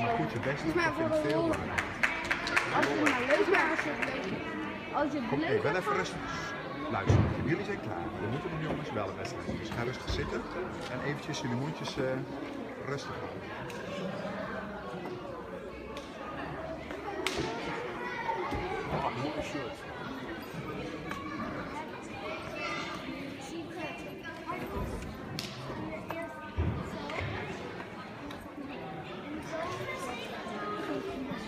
maar goed je best Maar dat vind ik voor de veel lol. belangrijker. Als je maar leuk als je het je Kom, hey, wel even rustig. Luister, jullie zijn klaar. We moeten nog jongens wel een wedstrijd. Dus ga rustig zitten en eventjes jullie mondjes eh, rustig houden. Oh, mooi shirt.